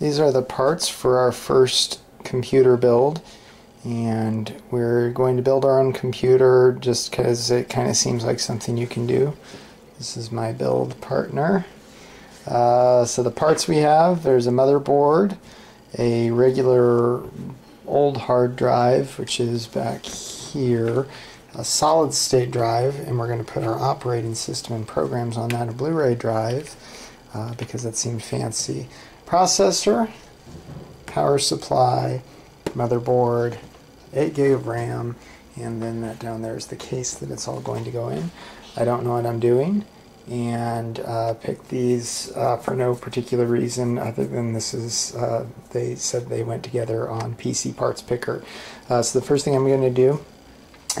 these are the parts for our first computer build and we're going to build our own computer just because it kind of seems like something you can do. This is my build partner. Uh, so the parts we have, there's a motherboard, a regular old hard drive, which is back here, a solid state drive, and we're going to put our operating system and programs on that, a Blu-ray drive, uh, because that seemed fancy. Processor, power supply, motherboard, 8 gig of RAM, and then that down there is the case that it's all going to go in. I don't know what I'm doing and uh, picked these uh, for no particular reason other than this is uh, they said they went together on PC Parts Picker. Uh, so the first thing I'm going to do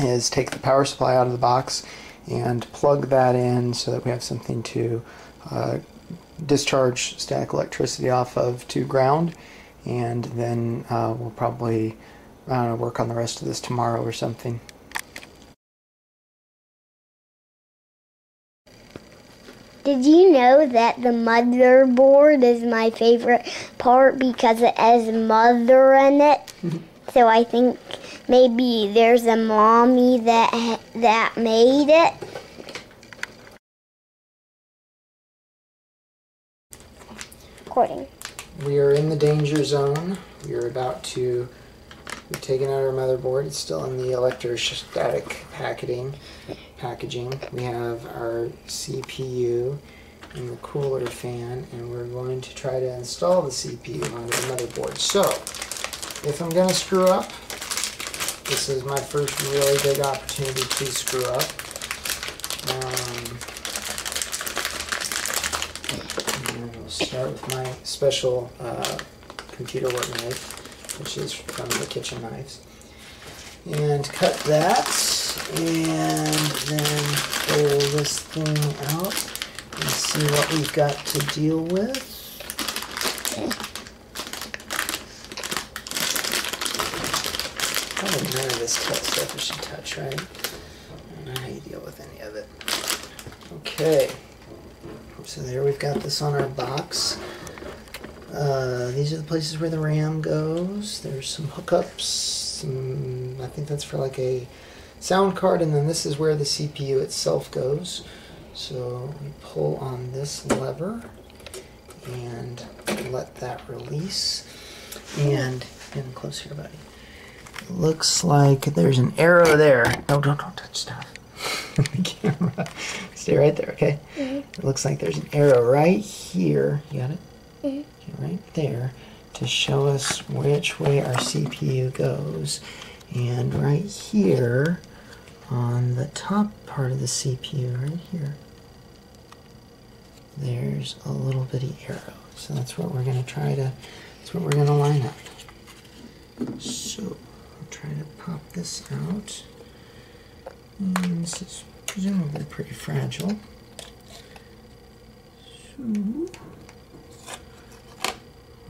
is take the power supply out of the box and plug that in so that we have something to uh, discharge static electricity off of to ground and then uh, we'll probably work on the rest of this tomorrow or something. Did you know that the motherboard is my favorite part because it has mother in it? so I think maybe there's a mommy that that made it. Recording. We are in the danger zone. We are about to We've taken out our motherboard. It's still in the electrostatic packaging. Packaging. We have our CPU and the cooler fan, and we're going to try to install the CPU onto the motherboard. So, if I'm going to screw up, this is my first really big opportunity to screw up. Um, we'll start with my special uh, computer work knife which is from the kitchen knives. And cut that, and then pull this thing out and see what we've got to deal with. Probably none of this cut stuff we should touch, right? I don't know how you deal with any of it. Okay, so there we've got this on our box. Uh, these are the places where the RAM goes. There's some hookups. Some, I think that's for like a sound card, and then this is where the CPU itself goes. So we pull on this lever and let that release. And close here, buddy. Looks like there's an arrow there. No, don't, don't touch stuff. the camera. Stay right there, okay? Mm -hmm. It looks like there's an arrow right here. You got it? Mm -hmm right there to show us which way our CPU goes. And right here on the top part of the CPU, right here, there's a little bitty arrow. So that's what we're going to try to, that's what we're going to line up. So I'll try to pop this out. And this is presumably pretty fragile. So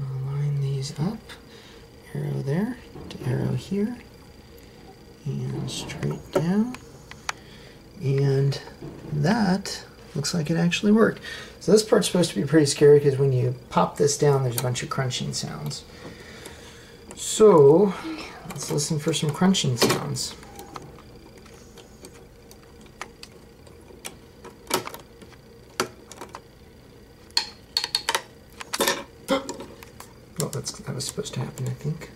I'll line these up. Arrow there to arrow here. And straight down. And that looks like it actually worked. So this part's supposed to be pretty scary because when you pop this down, there's a bunch of crunching sounds. So let's listen for some crunching sounds. that's that was supposed to happen, I think.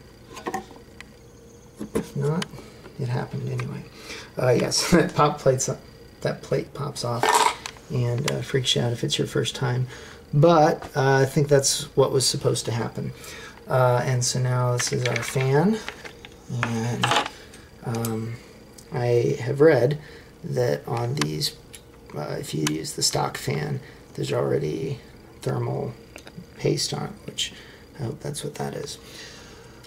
If not, it happened anyway. Uh, yes, that pop plate's that plate pops off and uh, freaks you out if it's your first time. But uh, I think that's what was supposed to happen. Uh, and so now this is our fan, and um, I have read that on these, uh, if you use the stock fan, there's already thermal paste on it, which I hope that's what that is.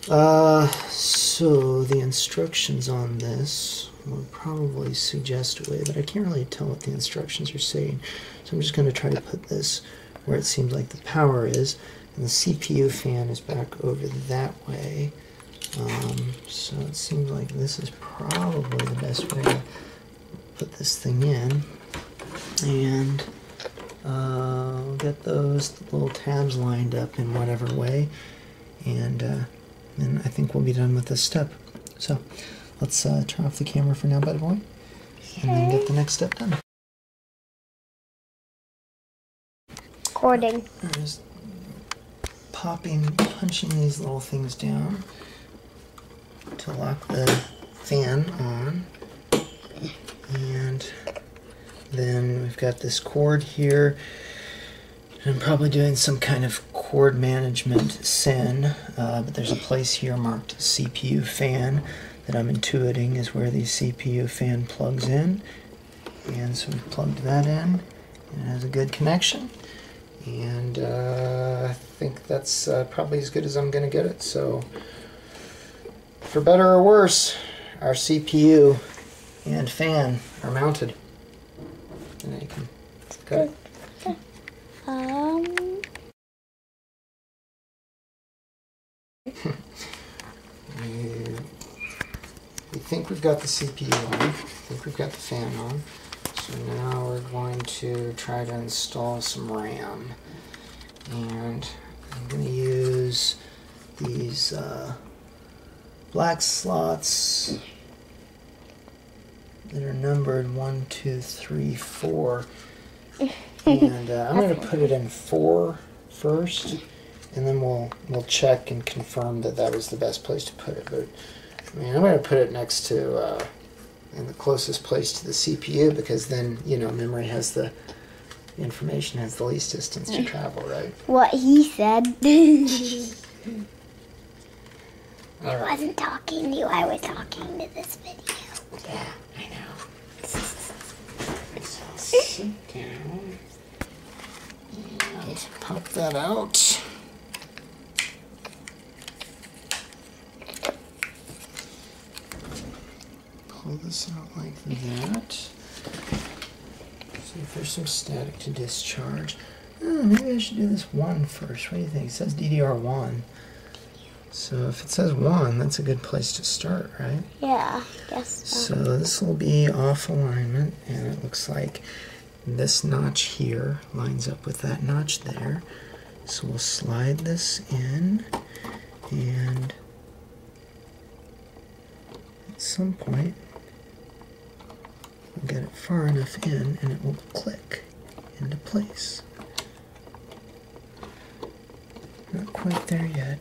Uh, so the instructions on this will probably suggest a way, but I can't really tell what the instructions are saying. So I'm just going to try to put this where it seems like the power is, and the CPU fan is back over that way. Um, so it seems like this is probably the best way to put this thing in. And Uh, get those little tabs lined up in whatever way, and uh, then I think we'll be done with this step. So let's uh, turn off the camera for now, buddy boy, and then get the next step done. Recording. I'm Just popping, punching these little things down to lock the fan on. And then we've got this cord here. I'm probably doing some kind of cord management sin, uh, but there's a place here marked CPU fan that I'm intuiting is where the CPU fan plugs in. And so we plugged that in, it has a good connection and uh, I think that's uh, probably as good as I'm going to get it. So, for better or worse, our CPU and fan are mounted. And you can cut. Um. We, we think we've got the CPU on. I think we've got the fan on. So now we're going to try to install some RAM. And I'm going to use these uh, black slots that are numbered one, two, three, four. and uh, I'm going to put it in four first, and then we'll we'll check and confirm that that was the best place to put it. But I mean, I'm going to put it next to uh, in the closest place to the CPU because then you know memory has the the information has the least distance to travel, right? What he said. I All right. wasn't talking to you, I was talking to this video. Yeah, I know. So sit down and pop that out. Pull this out like that. See if there's some static to discharge. Oh, maybe I should do this one first. What do you think? It says DDR1. So if it says one, that's a good place to start, right? Yeah, guess so. So this will be off alignment, and it looks like this notch here lines up with that notch there. So we'll slide this in, and at some point, we'll get it far enough in, and it will click into place. Not quite there yet.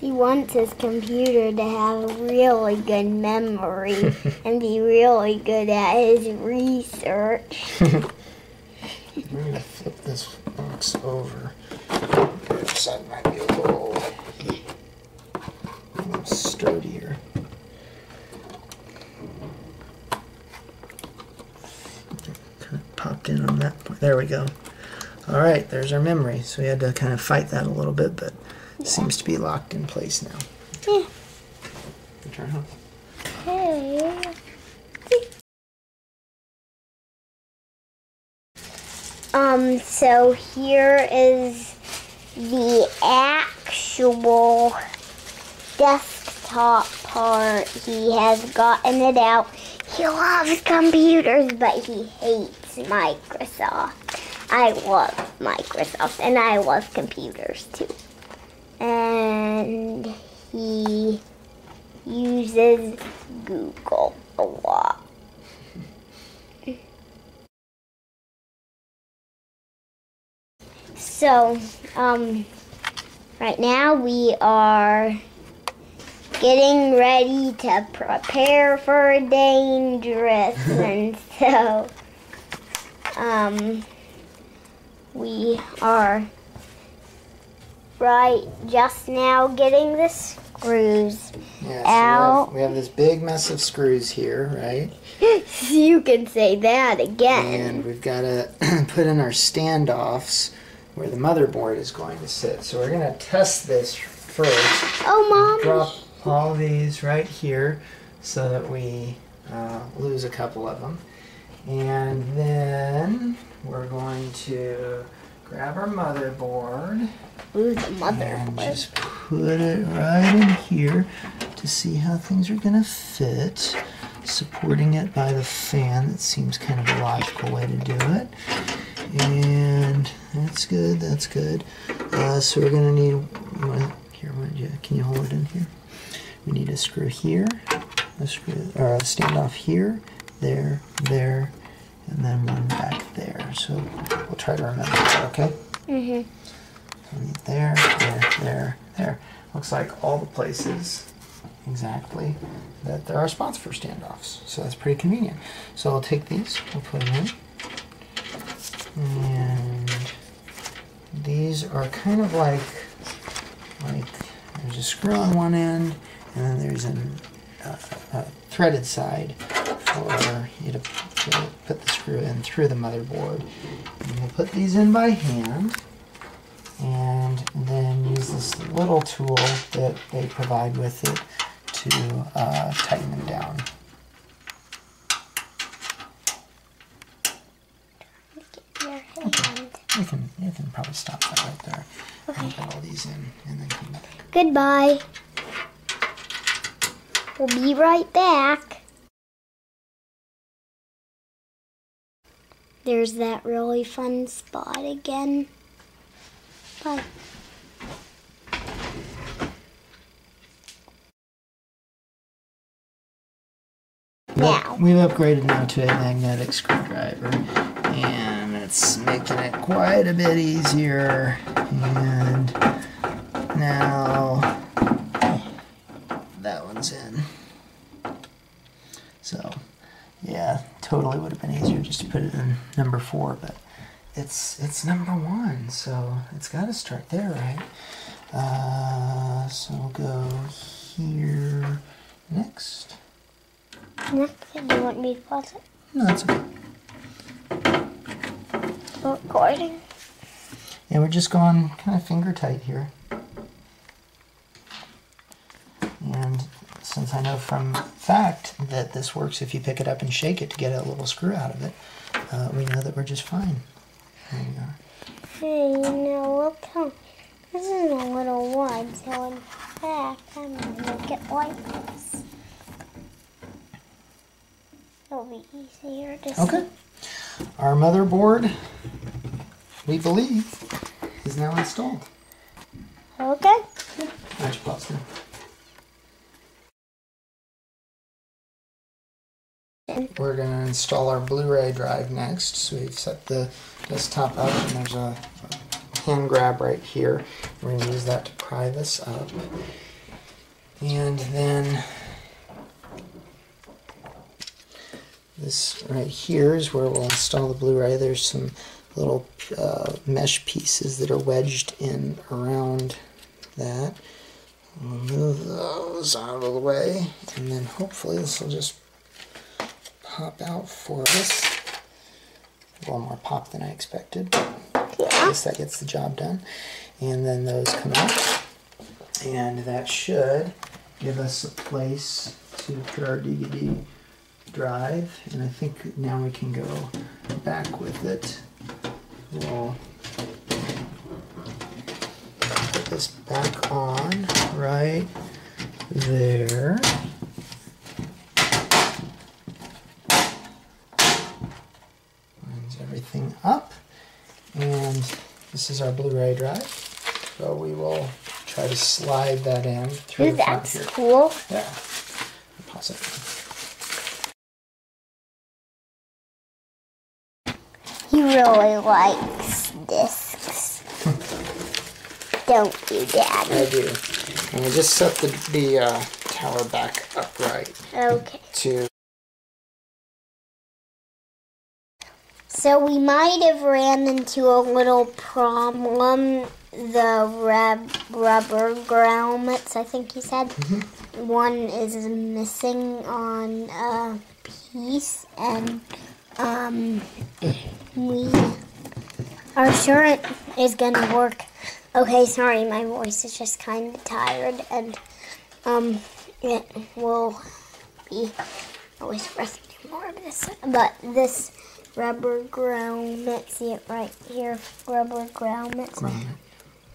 He wants his computer to have a really good memory and be really good at his research. I'm gonna flip this box over. Other side might be a little sturdier. Kind of popped in on that point. There we go. All right, there's our memory. So we had to kind of fight that a little bit, but it seems to be locked in place now. Yeah. Turn off. Hey. Um, so here is the actual desktop part. He has gotten it out. He loves computers, but he hates Microsoft. I love Microsoft, and I love computers too. And he uses Google a lot. So, um, right now we are getting ready to prepare for a dangerous, and so, um, we are right just now getting the screws Yeah, so we Out. have, we have this big mess of screws here, right? you can say that again. And we've got to put in our standoffs where the motherboard is going to sit. So we're going to test this first. Oh, mom. Drop all these right here so that we uh, lose a couple of them. And then we're going to grab our motherboard Ooh, the and motherboard. just put it right in here to see how things are going to fit. Supporting it by the fan, that seems kind of a logical way to do it. And that's good, that's good. Uh, so we're gonna need, what, here, yeah, can you hold it in here? We need a screw here, a screw, or a standoff here, there, there, and then one back there. So we'll try to remember that, okay? Mhm. So we need there, there, there, there. Looks like all the places exactly that there are spots for standoffs. So that's pretty convenient. So I'll take these, we'll put them in. And these are kind of like, like there's a screw on one end, and then there's an, uh, a threaded side for you to, to put the screw in through the motherboard. And we'll put these in by hand and then use this little tool that they provide with it to uh, tighten them down. Hand. You can you can probably stop that right there. And put all these in and then come back. Goodbye. We'll be right back. There's that really fun spot again. Bye. Now. We've upgraded now to a magnetic screwdriver and it's making it quite a bit easier. And now that one's in. So yeah, totally would have been easier just to put it in number four, but it's it's number one, so it's got to start there, right? Uh, so we'll go here next. Next, do you want me to pause it? No, that's okay. Recording. Yeah, we're just going kind of finger tight here. And since I know from fact that this works if you pick it up and shake it to get a little screw out of it, uh, we know that we're just fine. There you go. Hey, you know, look how this is a little wide, so in fact, I'm gonna make it like this. It'll be easier to Okay. Our motherboard, we believe, is now installed. Okay. Pause now. We're going to install our Blu-ray drive next. So we've set the desktop up and there's a hand grab right here. We're going to use that to pry this up. And then this right here is where we'll install the Blu-ray. There's some little uh, mesh pieces that are wedged in around that. We'll move those out of the way, and then hopefully this will just pop out for us. A little more pop than I expected. Yeah. least that gets the job done. And then those come out, and that should give us a place to put our DVD drive. And I think now we can go back with it. We'll put this back on right there. Lines everything up. And this is our Blu-ray drive. So we will try to slide that in through Ooh, the front that's here. cool. Yeah. Pause it. He really likes discs. Don't you, I Daddy? do. And I just set the, the uh, tower back upright Okay. to So we might have ran into a little problem. The rub- rubber grommets, I think you said, one is missing on a piece, and um, we are sure it is gonna work. Okay, sorry, my voice is just kind of tired, and um, it will be. always supposed more of this, but this rubber grommet, see it right here, rubber grommet,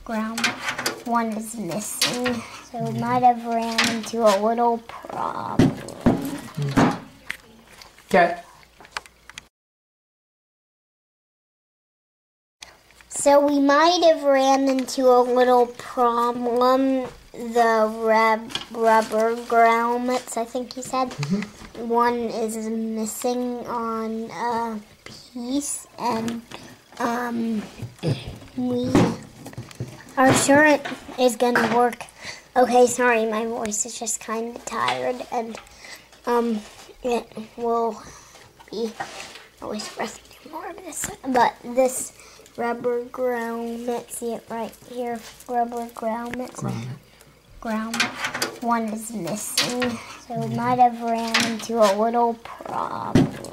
grommet, one is missing, so we might have ran into a little problem. Okay. So we might have ran into a little problem. The rub- rubber grommets, I think you said. Mm-hmm. One is missing on a piece, and um, we are sure it is gonna work. Okay, sorry, my voice is just kind of tired, and um, it will be always breath do more of this. But this rubber grommet, see it right here, rubber grommet, grommet. One is missing, so we might have ran into a little problem.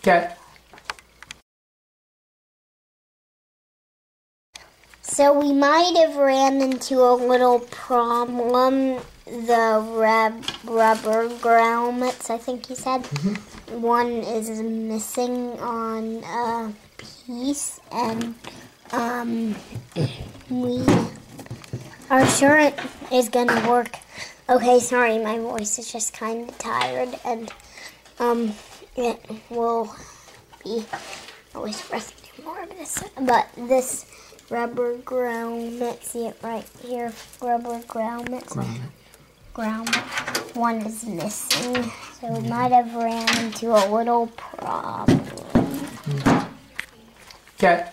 Okay. So we might have ran into a little problem. The rub- rubber grommets, I think you said. One is missing on a piece, and um, we are sure it is gonna work. Okay, sorry, my voice is just kind of tired, and um, it will be always breath more of this. But this rubber grommet, see it right here, rubber ground. grommet. One is missing, so we might have ran into a little problem. Okay.